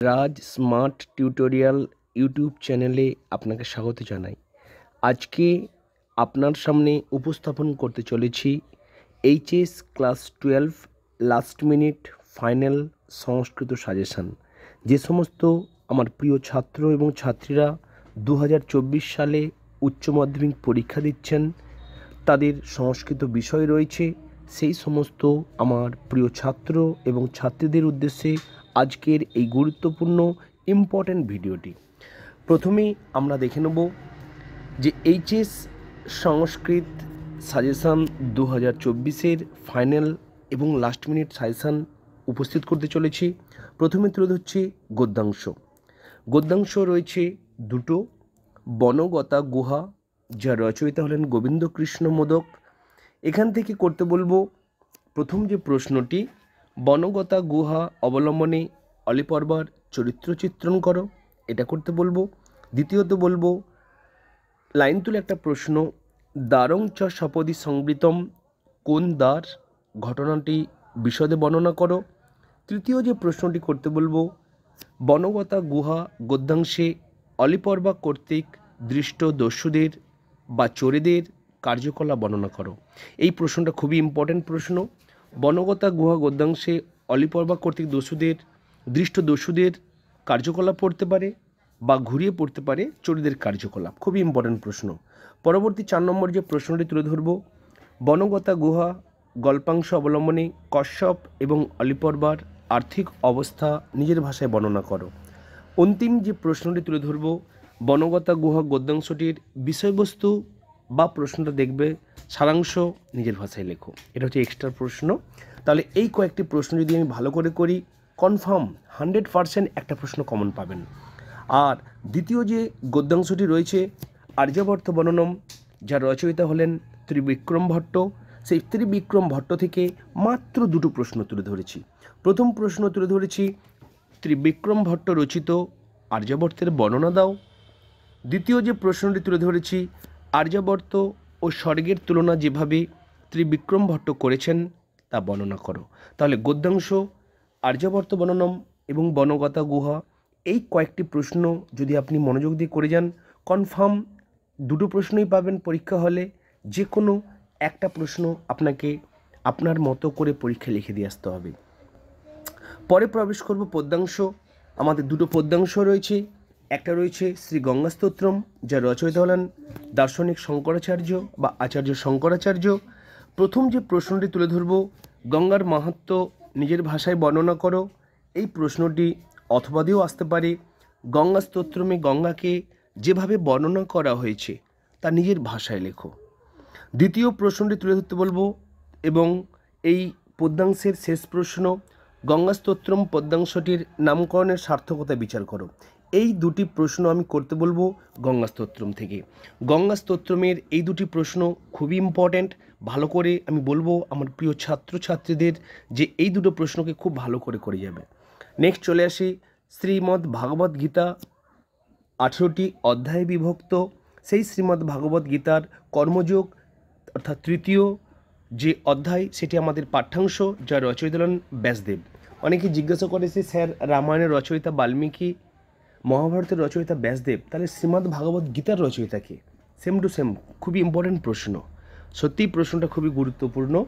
রাজ smart tutorial YouTube চ্যানেলে আপনাকে স্বাগত জানাই। আজকে আপনার সামনে উপস্থাপন করতে চলেছি HS class twelve last minute final Sanskrit suggestion. যে সমস্ত আমার প্রিয় ছাত্র এবং ছাত্রীরা দু হাজার চব্বিশ সালে উচ্চ মাধ্যমিক পরীক্ষা দিচ্ছেন, তাদের সংস্কৃত বিষয় রয়েছে, সেই সমস্ত আমার প্রিয় ছাত্র এবং ছাত্রীদের উদ্দেশ্যে আজকের এই গুরুত্বপূর্ণ ইম্পর্ট্যান্ট ভিডিওটি প্রথমেই আমরা দেখে নেব যে এইচএস সংস্কৃত সাজেশান দু হাজার চব্বিশের ফাইনাল এবং লাস্ট মিনিট সাজেশান উপস্থিত করতে চলেছি। প্রথমে তুলে ধরছি গদ্যাংশ। গদ্যাংশ রয়েছে দুটো। বনগতা গুহা যার রচয়িতা হলেন গোবিন্দকৃষ্ণ মোদক। এখান থেকে করতে বলব, প্রথম যে প্রশ্নটি বনগতা গুহা অবলম্বনে অলিপর্বার চরিত্র চিত্রণ করো, এটা করতে বলব। দ্বিতীয়ত বলব, লাইন তুলে একটা প্রশ্ন দ্বারং চ সপদি সংবৃতম, কোন দ্বার ঘটনাটি বিশদে বর্ণনা করো। তৃতীয় যে প্রশ্নটি করতে বলব, বনগতা গুহা গদ্যাংশে অলিপর্বা কর্তৃক দৃষ্ট দস্যুদের বা চোরেদের কার্যকলাপ বর্ণনা করো। এই প্রশ্নটা খুবই ইম্পর্ট্যান্ট প্রশ্ন। বনগতা গুহা গদ্যাংশে অলিপর্বা কর্তৃক দস্যুদের, দৃষ্ট দস্যুদের কার্যকলাপ পড়তে পারে বা ঘুরিয়ে পড়তে পারে চোরদের কার্যকলাপ। খুবই ইম্পর্ট্যান্ট প্রশ্ন। পরবর্তী চার নম্বর যে প্রশ্নটি তুলে ধরব, বনগতা গুহা গল্পাংশ অবলম্বনে কশ্যপ এবং অলিপর্বার আর্থিক অবস্থা নিজের ভাষায় বর্ণনা করো। অন্তিম যে প্রশ্নটি তুলে ধরব, বনগতা গুহা গদ্যাংশটির বিষয়বস্তু বা প্রশ্নটা দেখবে সারাংশ নিজের ভাষায় লেখো। এটা হচ্ছে এক্সট্রা প্রশ্ন। তাহলে এই কয়েকটি প্রশ্ন যদি আমি ভালো করে করি কনফার্ম হান্ড্রেড পারসেন্ট একটা প্রশ্ন কমন পাবেন। আর দ্বিতীয় যে গদ্যাংশটি রয়েছে, আর্যাবর্ত বর্ণনম যার রচয়িতা হলেন ত্রিবিক্রম ভট্ট। সেই ত্রিবিক্রম ভট্ট থেকে মাত্র দুটো প্রশ্ন তুলে ধরেছি। প্রথম প্রশ্ন তুলে ধরেছি, ত্রিবিক্রম ভট্ট রচিত আর্যাবর্তের বর্ণনা দাও। দ্বিতীয় যে প্রশ্নটি তুলে ধরেছি, আর্যাবর্ত ও স্বর্গের তুলনা যেভাবে ত্রিবিক্রম ভট্ট করেছেন, তা বর্ণনা করো। তাহলে গদ্যাংশ, আর্যাবর্ত বর্ণনম এবং বনগতা গুহা, এই কয়েকটি প্রশ্ন যদি আপনি মনোযোগ দিয়ে করে যান, কনফার্ম দুটো প্রশ্নই পাবেন পরীক্ষা হলে। যে কোনো একটা প্রশ্ন আপনাকে আপনার মতো করে পরীক্ষা লিখে দিয়ে আসতে হবে। পরে প্রবেশ করব পদ্যাংশ। আমাদের দুটো পদ্যাংশ রয়েছে। একটা রয়েছে শ্রী গঙ্গা স্তোত্রম যার রচয়িতা হলেন দার্শনিক শঙ্করাচার্য বা আচার্য শঙ্করাচার্য। প্রথম যে প্রশ্নটি তুলে ধরব, গঙ্গার মাহাত্ম নিজের ভাষায় বর্ণনা করো। এই প্রশ্নটি অথবা দিয়েও আসতে পারে। গঙ্গা স্তোত্রমে গঙ্গাকে যেভাবে বর্ণনা করা হয়েছে, তা নিজের ভাষায় লেখো। দ্বিতীয় প্রশ্নটি তুলে ধরতে বলব, এবং এই পদ্যাংশের শেষ প্রশ্ন গঙ্গা স্তোত্রম পদ্যাংশটির নামকরণের সার্থকতা বিচার করো। এই দুটি প্রশ্ন আমি করতে বলব গঙ্গা স্তোত্রম থেকে। গঙ্গা স্তোত্রমের এই দুটি প্রশ্ন খুবই ইম্পর্ট্যান্ট ভালো করে আমি বলব আমার প্রিয় ছাত্রছাত্রীদের যে এই দুটো প্রশ্নকে খুব ভালো করে করে যাবে। নেক্সট চলে আসি শ্রীমদ্ ভাগবত গীতা আঠেরোটি অধ্যায়ে বিভক্ত। সেই শ্রীমদ্ ভাগবত গীতার কর্মযোগ অর্থাৎ তৃতীয় যে অধ্যায়, সেটি আমাদের পাঠ্যাংশ, যা রচয়িতা ব্যাসদেব। অনেকে জিজ্ঞাসা করেছে স্যার রামায়ণের রচয়িতা বাল্মীকি মহাভারতের রচয়িতা ব্যাসদেব, তাহলে শ্রীমদ্ ভাগবত গীতার রচয়িতা কে? সেম টু সেম খুবই ইম্পর্টেন্ট প্রশ্ন। সত্যিই প্রশ্নটা খুবই গুরুত্বপূর্ণ।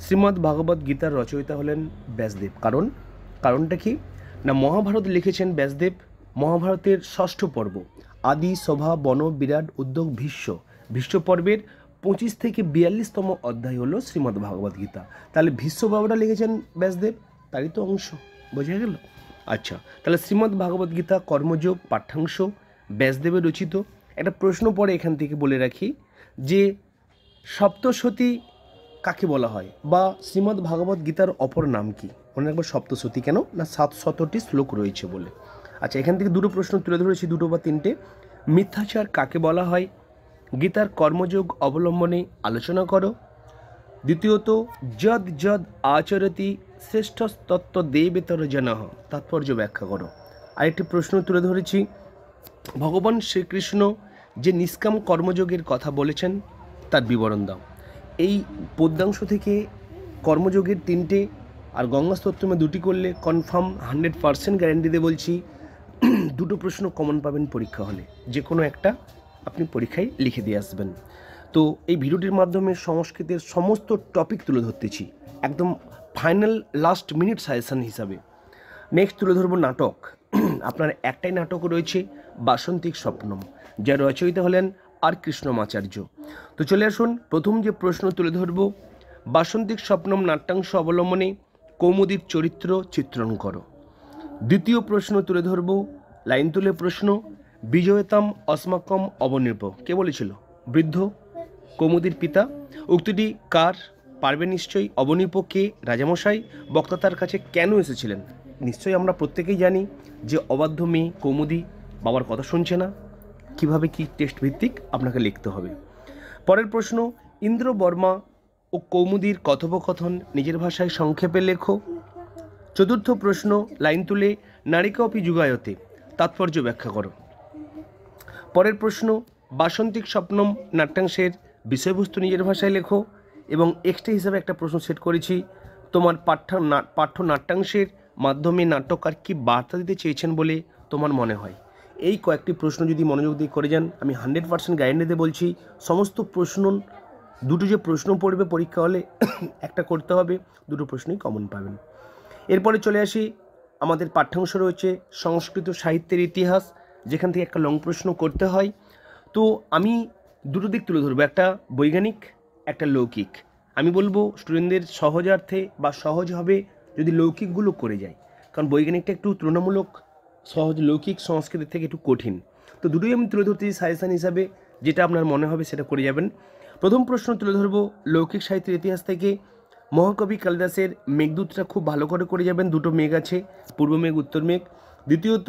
শ্রীমদ্ ভাগবত গীতার রচয়িতা হলেন ব্যাসদেব। কারণ? কারণটা কি? না, মহাভারত লিখেছেন ব্যাসদেব, মহাভারতের ষষ্ঠ পর্ব, আদি, সভা, বন, বিরাট, উদ্যোগ, ভীষ্ম। ভীষ্ম পর্বের পঁচিশ থেকে বিয়াল্লিশতম অধ্যায় হলো শ্রীমদ্ ভাগবত গীতা। তাহলে ভীষ্ম বাবাটা লিখেছেন ব্যাসদেব? তারই তো অংশ, বোঝা গেল? আচ্ছা তাহলে শ্রীমদ্ ভাগবত গীতা, কর্মযোগ, পাঠ্যাংশ ব্যাসদেবের রচিত একটা প্রশ্ন পরে এখান থেকে বলে রাখি যে সপ্তসতী কাকে বলা হয় বা শ্রীমদ্ ভাগবত গীতার অপর নাম কি? মনে রাখব সপ্তসতী কেন? না, সাত শতটি শ্লোক রয়েছে বলে। আচ্ছা এখান থেকে দুটো প্রশ্ন তুলে ধরেছি, দুটো বা তিনটে। মিথ্যাচার কাকে বলা হয়? গীতার কর্মযোগ অবলম্বনে আলোচনা করো। দ্বিতীয়ত, যদ যদ আচরতি শ্রেষ্ঠ তত্ত্ব দেবেতর জনহ। তাৎপর্য ব্যাখ্যা করো। আরেকটি প্রশ্ন তুলে ধরেছি। ভগবান শ্রীকৃষ্ণ যে নিষ্কাম কর্মযোগের কথা বলেছেন, তার বিবরণ দাও। এই পদ্যাংশ থেকে কর্মযোগের তিনটে আর গঙ্গা স্তোত্রমে দুটি করলে কনফার্ম হান্ড্রেড পার্সেন্ট গ্যারেন্টি দিয়ে বলছি, দুটো প্রশ্ন কমন পাবেন পরীক্ষা হলে। যে কোনো একটা আপনি পরীক্ষায় লিখে দিয়ে আসবেন। তো এই ভিডিওটির মাধ্যমে সংস্কৃতের সমস্ত টপিক তুলে ধরতেছি। একদম ফাইনাল লাস্ট মিনিট সাজেশন হিসাবে। নেক্সট তুলে ধরবো নাটক। আপনার একটাই নাটক রয়েছে, বাসন্তিক স্বপ্নম যার রচয়িতা হলেন আর কৃষ্ণমাচার্য। তো চলে আসুন, প্রথম যে প্রশ্ন তুলে ধরবো, বাসন্তিক স্বপ্নম নাট্যাংশ অবলম্বনে কৌমুদীর চরিত্র চিত্রণ করো। দ্বিতীয় প্রশ্ন তুলে ধরবো, লাইন তুলে প্রশ্ন, বিজয়তাম অস্মাকম অবনির্ভ, কে বলেছিল? বৃদ্ধ, কৌমুদীর পিতা, উক্তিটি কার? পারবে নিশ্চয়ই? অবনির্ভ কে রাজামশাই বক্তা তার কাছে কেন এসেছিলেন? নিশ্চয়ই আমরা প্রত্যেকেই জানি যে অবাধ্য মেয়ে কৌমুদি বাবার কথা শুনছে না। কীভাবে কি টেস্ট ভিত্তিক আপনাকে লিখতে হবে? পরের প্রশ্ন, ইন্দ্র বর্মা ও কৌমুদির কথোপকথন নিজের ভাষায় সংক্ষেপে লেখো। চতুর্থ প্রশ্ন, লাইন তুলে নারিকা অপি যুগায়তে, তাৎপর্য ব্যাখ্যা করো। পরের প্রশ্ন, বাসন্তিক স্বপ্নম নাট্যাংশের বিষয়বস্তু নিজের ভাষায় লেখো। এবং এক্সট্রা হিসাবে একটা প্রশ্ন সেট করেছি, তোমার পাঠ্য পাঠ্য নাট্যাংশের মাধ্যমে নাট্যকার কি বার্তা দিতে চেয়েছেন বলে তোমার মনে হয়? এই কয়েকটি প্রশ্ন যদি মনোযোগ দিয়ে করে যান, আমি হান্ড্রেড পার্সেন্ট গ্যারেন্টি দিয়ে বলছি। সমস্ত প্রশ্ন, দুটো যে প্রশ্ন পড়বে পরীক্ষা হলে একটা করতে হবে, দুটো প্রশ্নই কমন পাবেন। এরপরে চলে আসি, আমাদের পাঠ্যাংশ রয়েছে সংস্কৃত সাহিত্যের ইতিহাস, যেখান থেকে একটা লং প্রশ্ন করতে হয়। তো আমি দুটো দিক তুলে ধরবো, একটা বৈজ্ঞানিক একটা লৌকিক। আমি বলব স্টুডেন্টদের সহজার্থে বা সহজ হবে যদি লৌকিকগুলো করে যায়। কারণ বৈজ্ঞানিকটা একটু তুলনামূলক সহজ লৌকিক সংস্কৃতির থেকে একটু কঠিন। তো দুটোই আমি তুলে ধরতেছি সাজেশান হিসাবে, যেটা আপনার মনে হবে সেটা করে যাবেন। প্রথম প্রশ্ন তুলে ধরবো, লৌকিক সাহিত্যের ইতিহাস থেকে মহাকবি কালিদাসের মেঘদূতটা খুব ভালো করে করে যাবেন, দুটো মেঘ আছে, পূর্ব মেঘ, উত্তর মেঘ। দ্বিতীয়ত,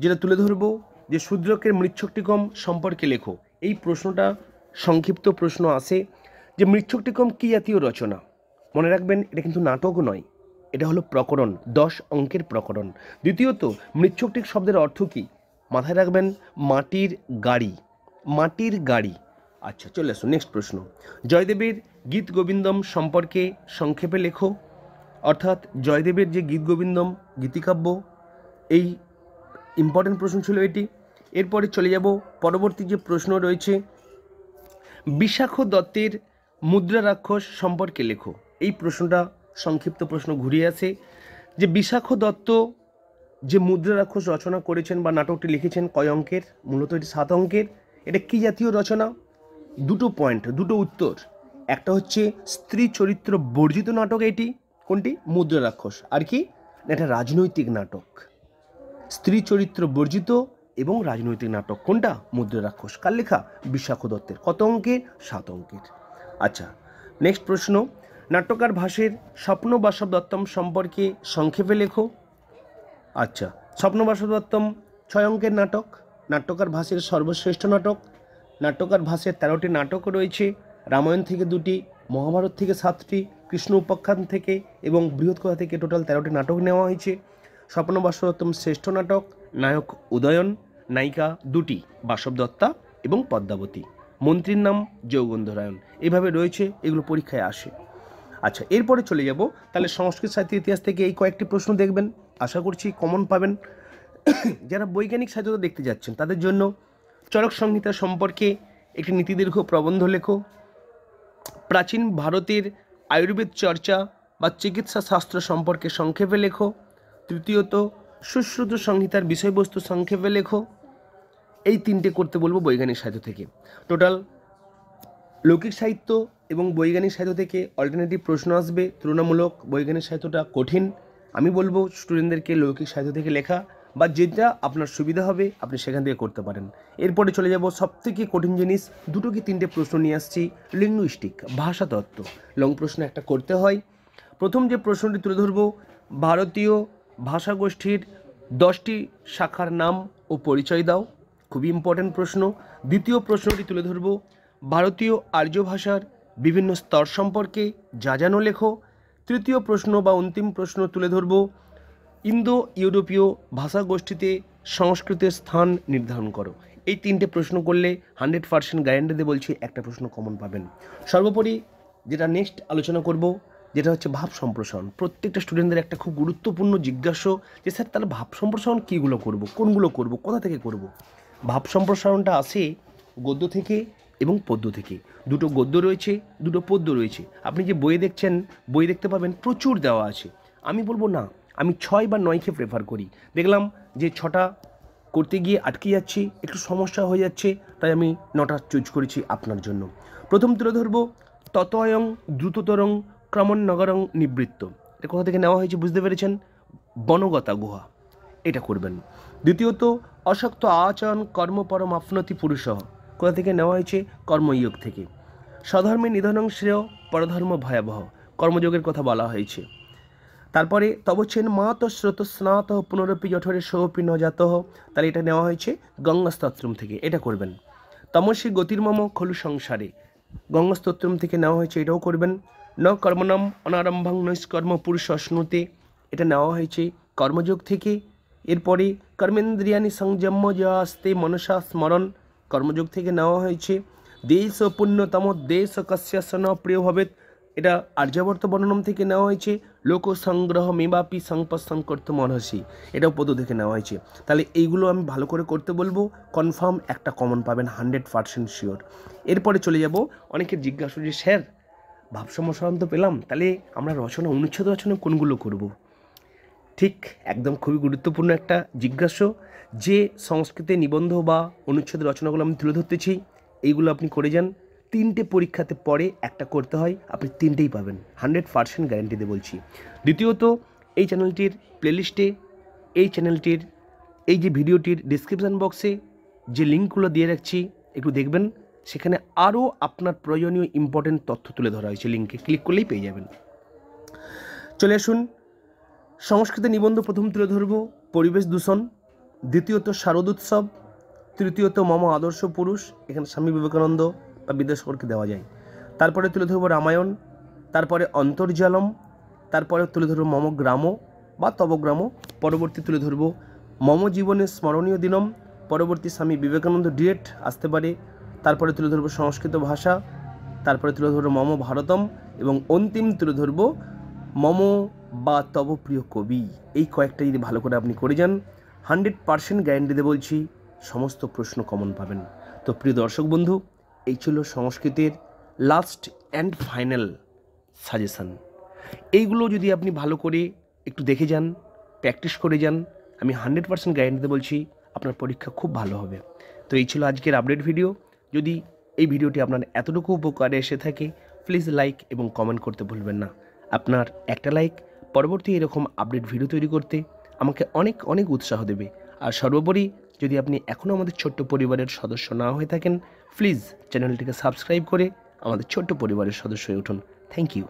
যেটা তুলে ধরবো, যে শূদ্রকের মৃচ্ছকটিকম সম্পর্কে লেখো। এই প্রশ্নটা সংক্ষিপ্ত প্রশ্ন আসে যে মৃচ্ছকটিকম কী জাতীয় রচনা? মনে রাখবেন, এটা কিন্তু নাটক নয়। এটা হলো প্রকরণ, দশ অঙ্কের প্রকরণ। দ্বিতীয়ত, মৃচ্ছকটিক শব্দের অর্থ কী? মাথায় রাখবেন, মাটির গাড়ি। মাটির গাড়ি। আচ্ছা চলে আসুন নেক্সট প্রশ্ন। জয়দেবের গীত গোবিন্দম সম্পর্কে সংক্ষেপে লেখো। অর্থাৎ, জয়দেবের যে গীত গোবিন্দম গীতিকাব্য, এই ইম্পর্টেন্ট প্রশ্ন ছিল এটি। এরপরে চলে যাব, পরবর্তী যে প্রশ্ন রয়েছে বিশাখ দত্তের মুদ্রা রাক্ষস সম্পর্কে লেখো। এই প্রশ্নটা সংক্ষিপ্ত প্রশ্ন ঘুরিয়ে আসে যে বিশাখ দত্ত যে মুদ্রা রাক্ষস রচনা করেছেন বা নাটকটি লিখেছেন কয় অঙ্কের? মূলত এটি সাত অঙ্কের। এটা কী জাতীয় রচনা? দুটো পয়েন্ট, দুটো উত্তর। একটা হচ্ছে স্ত্রী চরিত্র বর্জিত নাটক এটি, কোনটি? মুদ্রা রাক্ষস। আর কি? এটা রাজনৈতিক নাটক। স্ত্রী চরিত্র বর্জিত এবং রাজনৈতিক নাটক। কোনটা? মুদ্রা রাক্ষস। কার লেখা? বিশাখ দত্তের। কত অঙ্কের? সাত অঙ্কের। আচ্ছা নেক্সট প্রশ্ন, নাট্যকার ভাষের স্বপ্ন বাসব দত্তম সম্পর্কে সংক্ষেপে লেখো। আচ্ছা স্বপ্ন বাসব দত্তম ছয় অঙ্কের নাটক, নাট্যকার ভাষের সর্বশ্রেষ্ঠ নাটক, নাট্যকার ভাষের তেরোটি নাটক রয়েছে, রামায়ণ থেকে দুটি, মহাভারত থেকে সাতটি, কৃষ্ণ উপাখ্যান থেকে এবং বৃহৎকথা থেকে টোটাল তেরোটি নাটক নেওয়া হয়েছে। স্বপ্ন বাসবদত্তম শ্রেষ্ঠ নাটক, নায়ক উদয়ন, নায়িকা দুটি বাসব দত্তা এবং পদ্মাবতী। মন্ত্রীর নাম যৌগন্ধরায়ণ এভাবে রয়েছে, এগুলো পরীক্ষায় আসে। আচ্ছা এরপরে চলে যাব। তাহলে সংস্কৃত, সাহিত্য, ইতিহাস থেকে এই কয়েকটি প্রশ্ন দেখবেন। আশা করছি কমন পাবেন। যারা বৈজ্ঞানিক সাহিত্য দেখতে যাচ্ছেন, তাদের জন্য চরক সংহিতা সম্পর্কে একটি নীতিদীর্ঘ প্রবন্ধ লেখো। প্রাচীন ভারতের আয়ুর্বেদ চর্চা বা চিকিৎসা শাস্ত্র সম্পর্কে সংক্ষেপে লেখো। তৃতীয়ত, সুশ্রুত সংহিতার বিষয়বস্তু সংক্ষেপে লেখো। এই তিনটে করতে বলব বৈজ্ঞানিক সাহিত্য থেকে। টোটাল লৌকিক সাহিত্য এবং বৈজ্ঞানিক সাহিত্য থেকে অল্টারনেটিভ প্রশ্ন আসবে, তুলনামূলক বৈজ্ঞানিক সাহিত্যটা কঠিন। আমি বলব স্টুডেন্টদেরকে লৌকিক সাহিত্য থেকে লেখা বা যেটা আপনার সুবিধা হবে, আপনি সেখান থেকে করতে পারেন। এরপরে চলে যাব সবথেকে কঠিন জিনিস, দুটো কি তিনটে প্রশ্ন নিয়ে আসছি লিঙ্গুইস্টিক ভাষাতত্ত্ব লং প্রশ্ন একটা করতে হয়। প্রথম যে প্রশ্নটি তুলে ধরবো, ভারতীয় ভাষাগোষ্ঠীর দশটি শাখার নাম ও পরিচয় দাও। খুবই ইম্পর্ট্যান্ট প্রশ্ন। দ্বিতীয় প্রশ্নটি তুলে ধরব। ভারতীয় আর্য ভাষার বিভিন্ন স্তর সম্পর্কে যা জানো লেখো। তৃতীয় প্রশ্ন বা অন্তিম প্রশ্ন তুলে ধরব। ইন্দো ইউরোপীয় ভাষাগোষ্ঠীতে সংস্কৃতের স্থান নির্ধারণ করো। এই তিনটে প্রশ্ন করলে হান্ড্রেড পার্সেন্ট গ্যারেন্টি দিয়ে বলছি একটা প্রশ্ন কমন পাবেন। সর্বোপরি যেটা নেক্সট আলোচনা করব, যেটা হচ্ছে ভাব সম্প্রসারণ। প্রত্যেকটা স্টুডেন্টদের একটা খুব গুরুত্বপূর্ণ জিজ্ঞাসা যে, স্যার, তাহলে ভাব সম্প্রসারণ কীগুলো করব? কোনগুলো করব? কোথা থেকে করব? ভাব সম্প্রসারণটা আসে গদ্য থেকে এবং পদ্য থেকে। দুটো গদ্য রয়েছে, দুটো পদ্য রয়েছে। আপনি যে বই দেখছেন বই দেখতে পাবেন প্রচুর দেওয়া আছে। আমি বলব না, আমি ছয় বা নয়কে প্রেফার করি। দেখলাম যে ছটা করতে গিয়ে আটকে যাচ্ছি, একটু সমস্যা হয়ে যাচ্ছে, তাই আমি নটা চুজ করেছি আপনার জন্য। প্রথম তুলে ধরবো, ততয়ং দ্রুততরং ক্রমণনগরং নিবৃত্ত। এটা কোথা থেকে নেওয়া হয়েছে বুঝতে পেরেছেন? বনগতা গুহা। এটা করবেন। দ্বিতীয়ত অশক্ত আচরণ কর্মপরম আফনতি পুরুষ কোথা থেকে নেওয়া হয়েছে? কর্ময়োগ থেকে। স্বধর্মে নিধনং শ্রেয়, পরধর্ম ভয়াবহ, কর্মযোগের কথা বলা হয়েছে। তারপরে তবচেন মাত স্রোত স্নাত পুনরপি জঠরে সৌপি নজাত তাহলে এটা নেওয়া হয়েছে গঙ্গাস্তোত্রম থেকে। এটা করবেন। তমসী গতির্মম খলু সংসারে। গঙ্গাস্তোত্রম থেকে নেওয়া হয়েছে, এটাও করবেন। ন কর্মণম অনারম্ভং নৈষ্কর্ম পুরুষ অশ্নুতে এটা নেওয়া হয়েছে কর্মযোগ থেকে। এরপরে কর্মেন্দ্রিয়ানি সংযম্য যা আসতে মনসা স্মরণ। কর্মযোগ থেকে নেওয়া হয়েছে। দেশ পুণ্যতম দেশ কস্যাসন প্রিয় ভবেত এটা আর্যাবর্ত বর্ণনম থেকে নেওয়া হয়েছে। লোক সংগ্রহ মেবাপি সংপসং করতে মনসি। এটাও পদ থেকে নেওয়া হয়েছে। তাহলে এইগুলো আমি ভালো করে করতে বলব। কনফার্ম একটা কমন পাবেন হান্ড্রেড পার্সেন্ট শিওর। এরপরে চলে যাব। অনেকে জিজ্ঞাসা যে স্যার ভাব সমস্যান তো পেলাম। তাহলে আমরা রচনা, অনুচ্ছেদ রচনা কোনগুলো করব? ঠিক একদম খুবই গুরুত্বপূর্ণ একটা জিজ্ঞাসা যে সংস্কৃতে নিবন্ধ বা অনুচ্ছেদ রচনাগুলো আমি তুলে ধরতেছি এইগুলো আপনি করে যান। তিনটে পরীক্ষাতে পরে একটা করতে হয়, আপনি তিনটেই পাবেন। হান্ড্রেড পার্সেন্ট গ্যারেন্টিতে বলছি। দ্বিতীয়ত, এই চ্যানেলটির প্লেলিস্টে এই চ্যানেলটির, এই যে ভিডিওটির ডিসক্রিপশান বক্সে যে লিঙ্কগুলো দিয়ে রাখছি, একটু দেখবেন, সেখানে আরও আপনার প্রয়োজনীয় ইম্পর্টেন্ট তথ্য তুলে ধরা হয়েছে। লিঙ্কে ক্লিক করলেই পেয়ে যাবেন। চলে আসুন সংস্কৃত নিবন্ধ প্রথম তুলে ধরব পরিবেশ দূষণ, দ্বিতীয়ত শারদোৎসব তৃতীয়ত মম আদর্শ পুরুষ, এখানে স্বামী বিবেকানন্দ বা বিদ্যাসাগরকে দেওয়া যায়। তারপরে তুলে ধরব রামায়ণ, তারপরে অন্তর্জালম, তারপরে তুলে ধরব মম গ্রাম বা তবগ্রাম পরবর্তী তুলে ধরবো মম জীবনের স্মরণীয় দিনম, পরবর্তী স্বামী বিবেকানন্দ ডিয়েট আসতে পারে, তারপরে তুলে ধরবো সংস্কৃত ভাষা, তারপরে তুলে ধরবো মম ভারতম এবং অন্তিম তুলে ধরবো মম বা তব প্রিয় কবি, এই কয়েকটা যদি ভালো করে আপনি করে যান, হান্ড্রেড পার্সেন্ট গ্যারেন্টিতে বলছি, সমস্ত প্রশ্ন কমন পাবেন। তো প্রিয় দর্শক বন্ধু, এই ছিল সংস্কৃতের লাস্ট অ্যান্ড ফাইনাল সাজেশান এইগুলো যদি আপনি ভালো করে একটু দেখে যান প্র্যাকটিস করে যান, আমি হান্ড্রেড পার্সেন্ট গ্যারেন্টিতে বলছি, আপনার পরীক্ষা খুব ভালো হবে। তো এই ছিল আজকের আপডেট ভিডিও যদি এই ভিডিওটি আপনার এতটুকু উপকারে এসে থাকে প্লিজ লাইক এবং কমেন্ট করতে ভুলবেন না। আপনার একটা লাইক পরবর্তী এরকম আপডেট ভিডিও তৈরি করতে আমাকে অনেক অনেক উৎসাহ দেবে। আর সর্বোপরি যদি আপনি এখনও আমাদের ছোট্ট পরিবারের সদস্য না হয়ে থাকেন প্লিজ চ্যানেলটিকে সাবস্ক্রাইব করে আমাদের ছোট্ট পরিবারের সদস্য হয়ে উঠুন। Thank you